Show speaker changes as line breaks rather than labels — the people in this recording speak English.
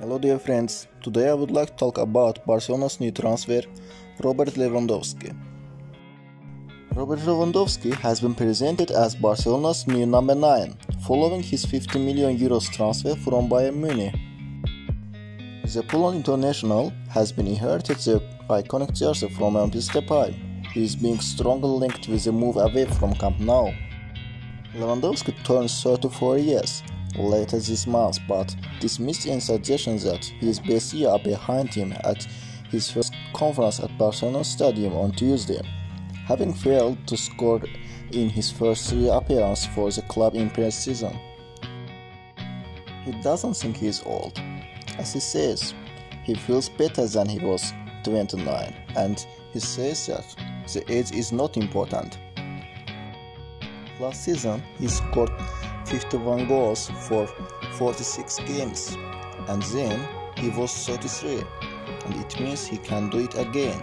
Hello, dear friends. Today I would like to talk about Barcelona's new transfer, Robert Lewandowski. Robert Lewandowski has been presented as Barcelona's new number 9, following his 50 million euros transfer from Bayern Munich. The Poland international has been inherited the iconic jersey from Memphis Depay. He is being strongly linked with the move away from Camp Nou. Lewandowski turns 34 years later this month, but dismissed any suggestions that his best year are behind him at his first conference at Barcelona Stadium on Tuesday, having failed to score in his first three appearances for the club in pre-season. He doesn't think he is old. As he says, he feels better than he was 29, and he says that the age is not important. Last season, he scored 51 goals for 46 games, and then he was 33, and it means he can do it again.